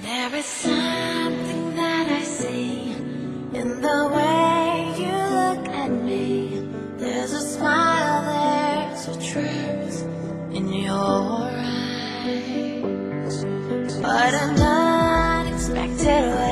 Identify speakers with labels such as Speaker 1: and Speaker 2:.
Speaker 1: There is something that I see in the way you look at me. There's a smile, there's a truth in your eyes. But I'm not expecting.